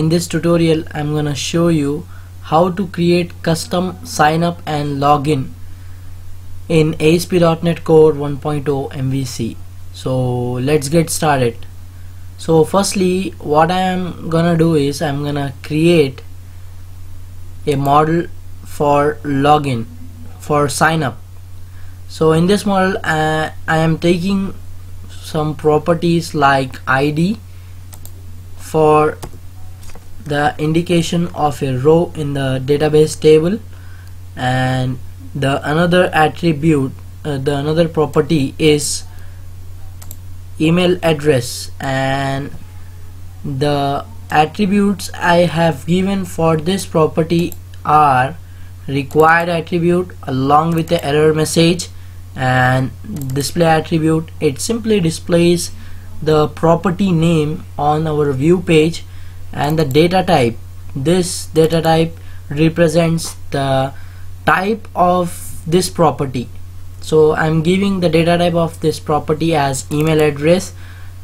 in this tutorial I'm gonna show you how to create custom sign up and login in ASP.NET Core 1.0 MVC so let's get started. So firstly what I am gonna do is I'm gonna create a model for login for sign up. So in this model uh, I am taking some properties like ID for the indication of a row in the database table and the another attribute uh, the another property is email address and the attributes I have given for this property are required attribute along with the error message and display attribute. It simply displays the property name on our view page and the data type. This data type represents the type of this property. So I'm giving the data type of this property as email address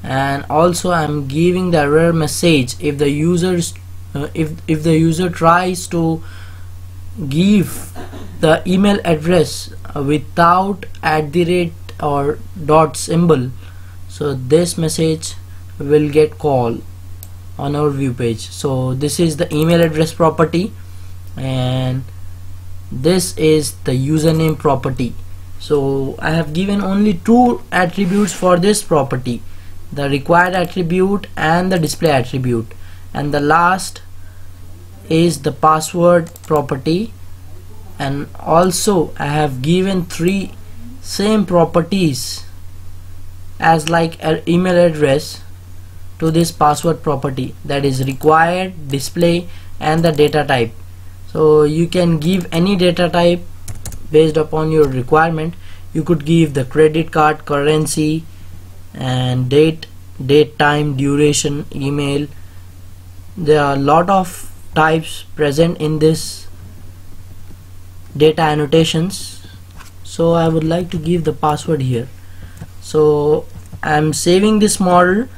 and also I'm giving the error message if the users uh, if if the user tries to give the email address without at the rate or dot symbol. So this message will get called on our view page. So this is the email address property and this is the username property. So I have given only two attributes for this property the required attribute and the display attribute. And the last is the password property. And also I have given three same properties as like an email address to this password property that is required display and the data type. So you can give any data type based upon your requirement. You could give the credit card currency and date date time duration email. There are a lot of types present in this data annotations. So I would like to give the password here. So I'm saving this model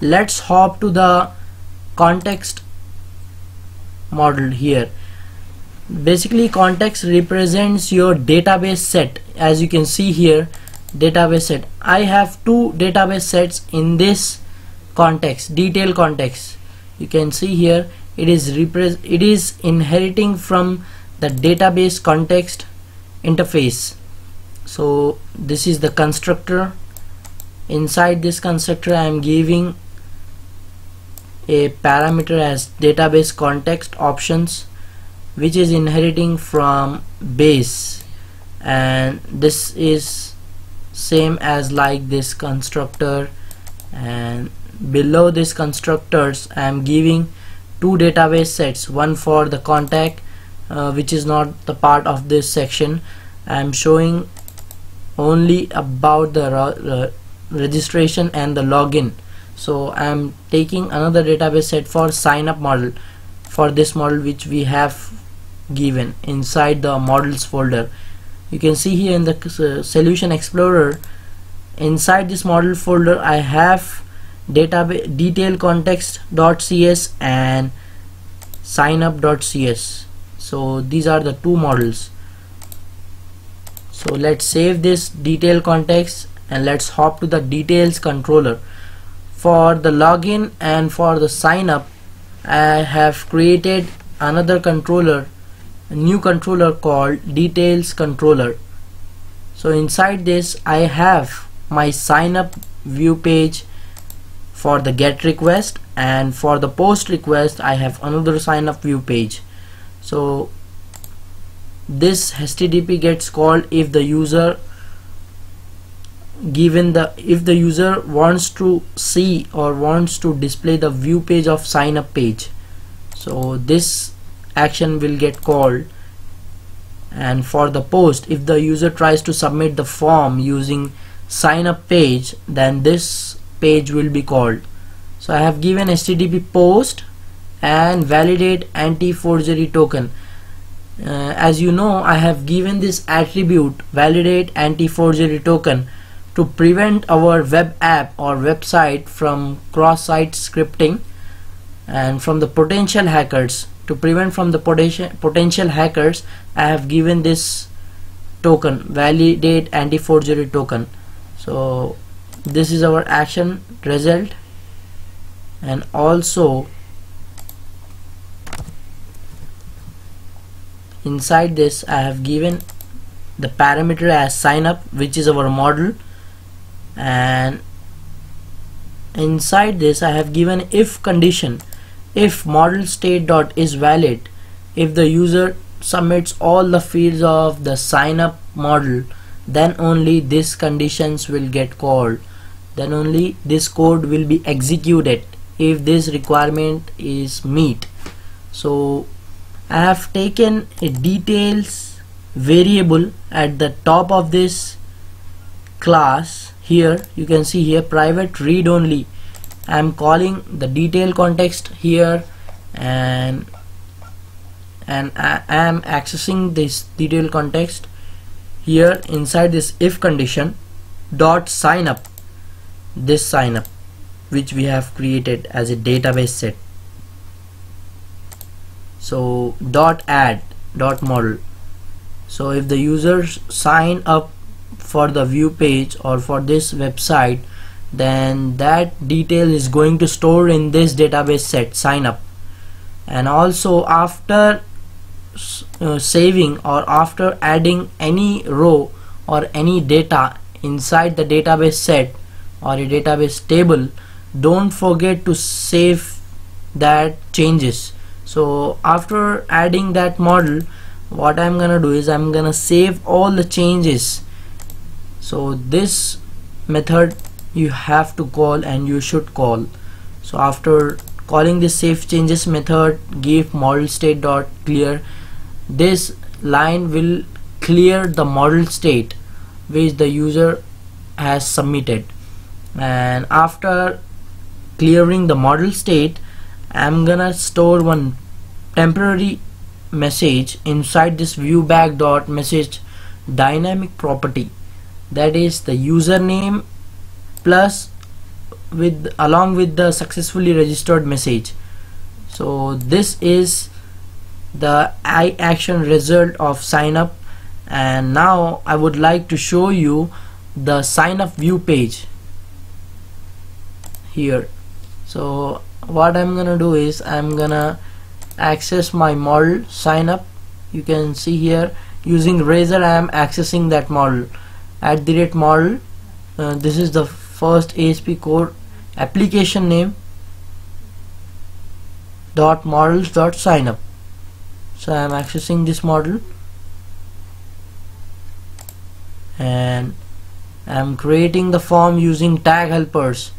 let's hop to the context model here. Basically context represents your database set. As you can see here database set. I have two database sets in this context detail context. You can see here it is it is inheriting from the database context interface. So this is the constructor. Inside this constructor I am giving a parameter as database context options which is inheriting from base. And this is same as like this constructor. And below this constructors I am giving two database sets one for the contact uh, which is not the part of this section. I am showing only about the uh, registration and the login so I am taking another database set for sign up model for this model which we have given inside the models folder. You can see here in the uh, solution explorer inside this model folder I have database detail context.cs and signup.cs so these are the two models. So let's save this detail context and let's hop to the details controller for the login and for the sign up I have created another controller a new controller called details controller. So inside this I have my sign up view page for the get request and for the post request I have another sign up view page. So this HTTP gets called if the user given the if the user wants to see or wants to display the view page of sign up page. So this action will get called. And for the post if the user tries to submit the form using sign up page then this page will be called. So I have given HTTP post and validate anti-forgery token. Uh, as you know I have given this attribute validate anti-forgery token to prevent our web app or website from cross-site scripting and from the potential hackers. To prevent from the potential potential hackers I have given this token validate anti-forgery token. So this is our action result. And also inside this I have given the parameter as sign up which is our model and inside this I have given if condition if model state dot is valid if the user submits all the fields of the sign up model then only these conditions will get called. Then only this code will be executed if this requirement is meet. So I have taken a details variable at the top of this class here you can see here private read only. I am calling the detail context here and and I am accessing this detail context here inside this if condition dot sign up. This sign up which we have created as a database set. So dot add dot model. So if the users sign up for the view page or for this website then that detail is going to store in this database set sign up. And also after uh, saving or after adding any row or any data inside the database set or a database table don't forget to save that changes. So after adding that model what I'm gonna do is I'm gonna save all the changes so this method you have to call and you should call. So after calling this save changes method give model state dot clear. This line will clear the model state which the user has submitted. And after clearing the model state I'm gonna store one temporary message inside this view ViewBag dot message dynamic property that is the username plus with along with the successfully registered message. So this is the I action result of sign up. And now I would like to show you the sign up view page here. So what I'm gonna do is I'm gonna access my model sign up. You can see here using Razor I am accessing that model at the rate model. Uh, this is the first ASP core application name dot models dot sign up. So I'm accessing this model and I'm creating the form using tag helpers.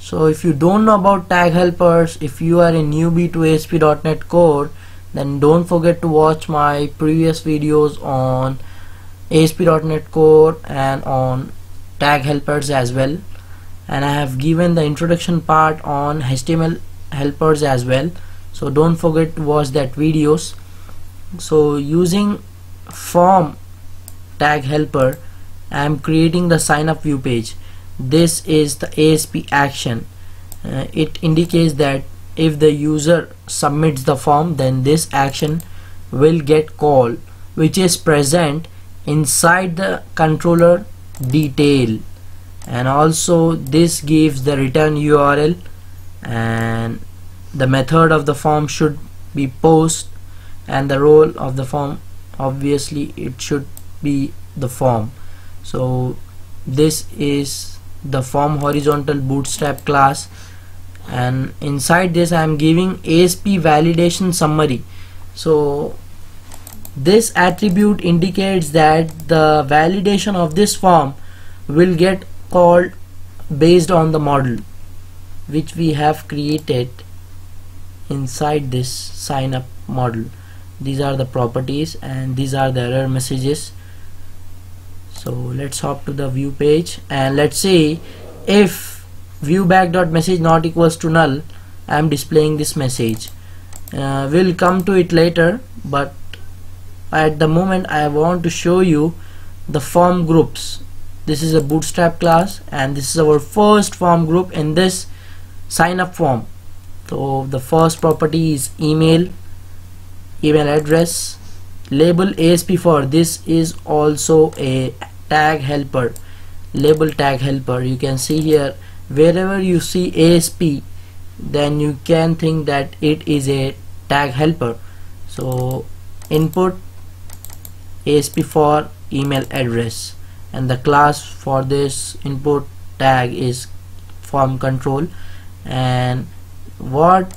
So if you don't know about tag helpers if you are a newbie to ASP.NET Core then don't forget to watch my previous videos on ASP.NET Core and on tag helpers as well. And I have given the introduction part on HTML helpers as well. So don't forget to watch that videos. So using form tag helper I am creating the sign up view page. This is the ASP action. Uh, it indicates that if the user submits the form then this action will get called which is present inside the controller detail. And also this gives the return URL and the method of the form should be post and the role of the form obviously it should be the form. So this is the form horizontal bootstrap class. And inside this I am giving ASP validation summary. So this attribute indicates that the validation of this form will get called based on the model which we have created inside this sign up model. These are the properties and these are the error messages. So let's hop to the view page and let's say if ViewBag.message not equals to null I am displaying this message. Uh, we'll come to it later but at the moment I want to show you the form groups. This is a bootstrap class and this is our first form group in this sign up form. So the first property is email email address label ASP for this is also a tag helper label tag helper. You can see here wherever you see ASP then you can think that it is a tag helper. So input ASP for email address and the class for this input tag is form control. And what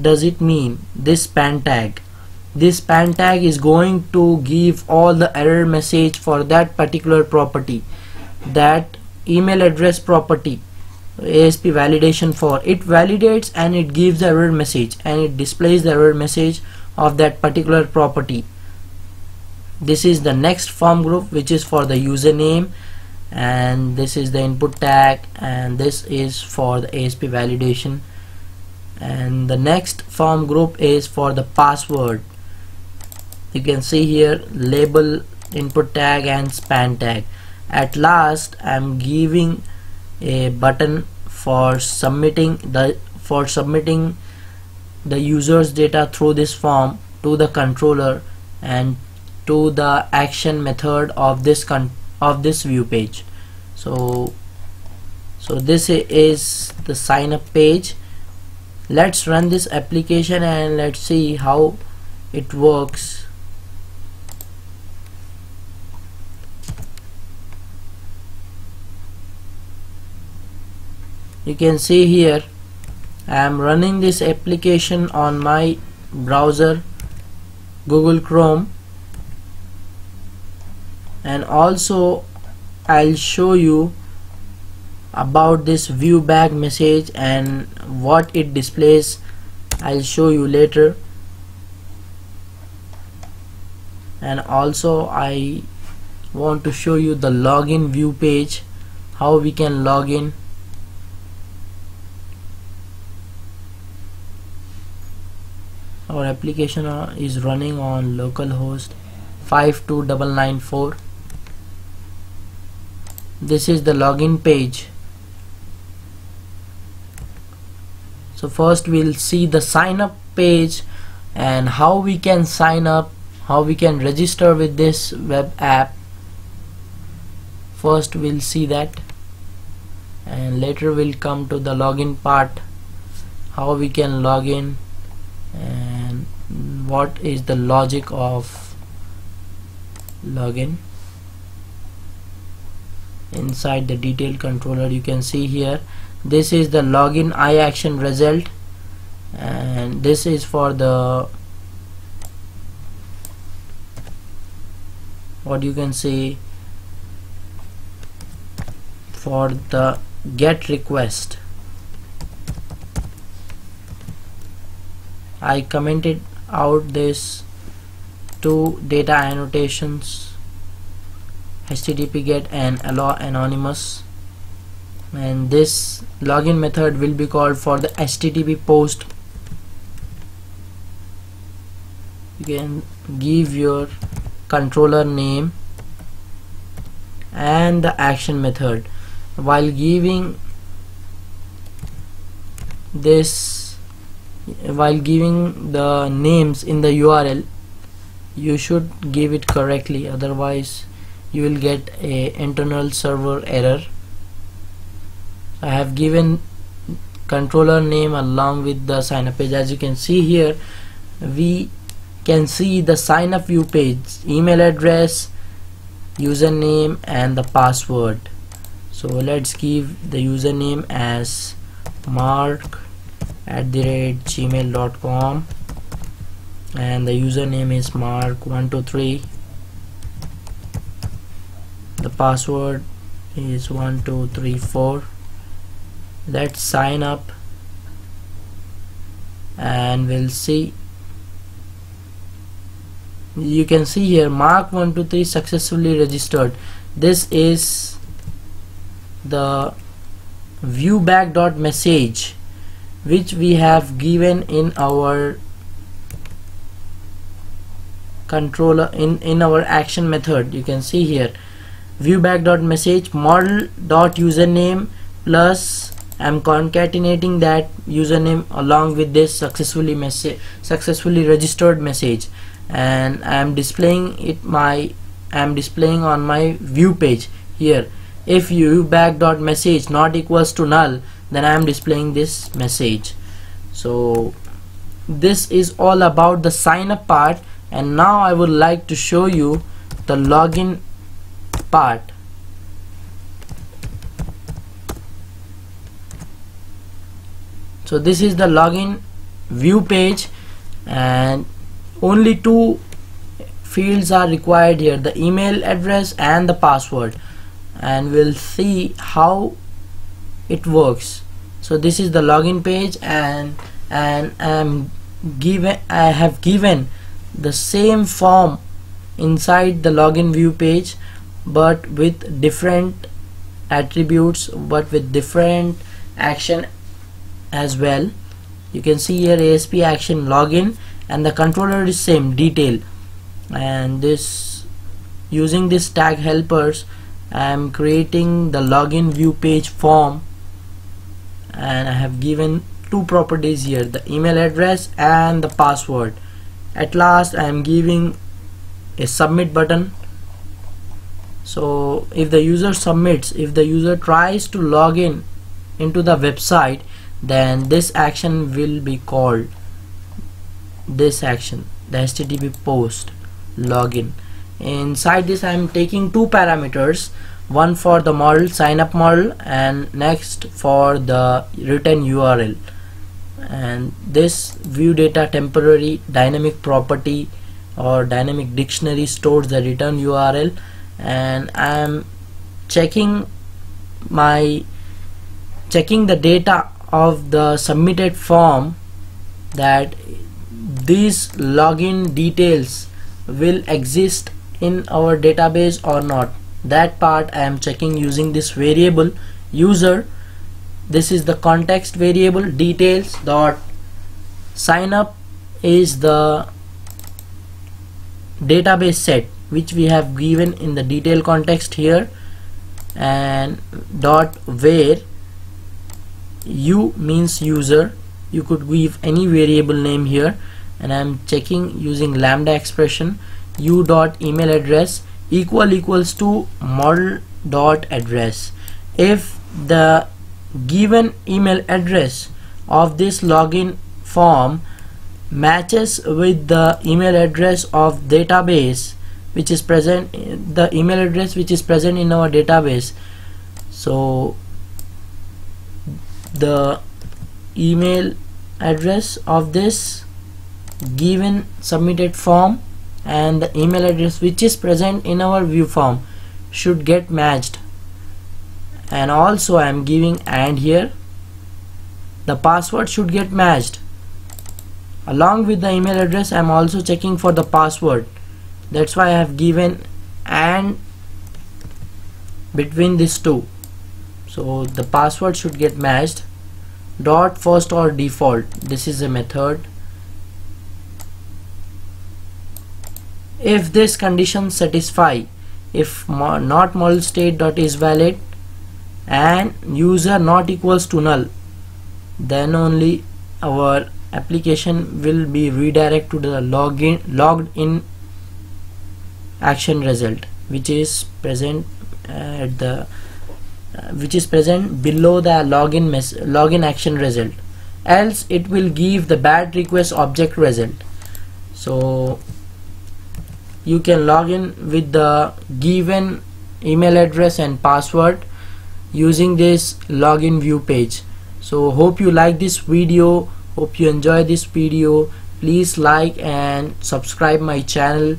does it mean this span tag? This span tag is going to give all the error message for that particular property. That email address property ASP validation for. It validates and it gives the error message and it displays the error message of that particular property this is the next form group which is for the username and this is the input tag and this is for the ASP validation. And the next form group is for the password. You can see here label input tag and span tag. At last I'm giving a button for submitting the for submitting the user's data through this form to the controller and to the action method of this con of this view page. So so this is the sign up page. Let's run this application and let's see how it works. You can see here I am running this application on my browser Google Chrome and also I'll show you about this ViewBag message and what it displays. I'll show you later. And also I want to show you the login view page how we can log in. Our application uh, is running on localhost 52994 this is the login page. So first we'll see the sign up page and how we can sign up how we can register with this web app. First we'll see that and later we'll come to the login part how we can log in and what is the logic of login inside the detail controller. You can see here this is the login iAction result and this is for the what you can see for the get request. I commented out this two data annotations http get and allow anonymous. And this login method will be called for the http post. You can give your controller name and the action method. While giving this while giving the names in the URL you should give it correctly. Otherwise you will get a internal server error. I have given controller name along with the sign up page. As you can see here we can see the sign up view page email address username and the password. So let's give the username as mark at the rate gmail.com and the username is mark123 the password is 1234 let's sign up and we'll see. You can see here mark 123 successfully registered. This is the ViewBag dot message which we have given in our controller in in our action method. You can see here ViewBag.message model dot username plus I'm concatenating that username along with this successfully message successfully registered message. And I'm displaying it my I'm displaying on my view page here. If you back dot message not equals to null then I am displaying this message. So this is all about the sign up part. And now I would like to show you the login part so this is the login view page and only two fields are required here the email address and the password. And we'll see how it works. So this is the login page and and I'm given I have given the same form inside the login view page but with different attributes but with different action as well. You can see here ASP action login and the controller is same detail. And this using this tag helpers I am creating the login view page form. And I have given two properties here the email address and the password. At last I am giving a submit button so if the user submits if the user tries to log in into the website then this action will be called this action the http post login. Inside this I'm taking two parameters one for the model sign up model and next for the return URL and this view data temporary dynamic property or dynamic dictionary stores the return URL and I am checking my checking the data of the submitted form that these login details will exist in our database or not. That part I am checking using this variable user. This is the context variable details dot. Sign up is the database set which we have given in the detail context here and dot where u means user. You could give any variable name here and I'm checking using lambda expression u dot email address equal equals to model dot address. If the given email address of this login form matches with the email address of database which is present the email address which is present in our database. So the email address of this given submitted form and the email address which is present in our view form should get matched. And also I am giving and here. The password should get matched. Along with the email address I am also checking for the password that's why I have given and between these two. So the password should get matched. Dot first or default. This is a method. If this condition satisfy if not model state dot is valid and user not equals to null then only our application will be redirect to the login logged in action result which is present uh, at the uh, which is present below the login login action result. Else it will give the bad request object result. So you can log in with the given email address and password using this login view page. So hope you like this video. Hope you enjoy this video. Please like and subscribe my channel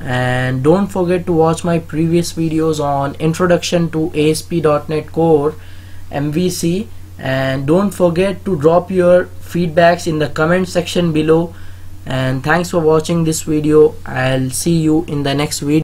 and don't forget to watch my previous videos on introduction to ASP.NET Core MVC and don't forget to drop your feedbacks in the comment section below. And thanks for watching this video. I'll see you in the next video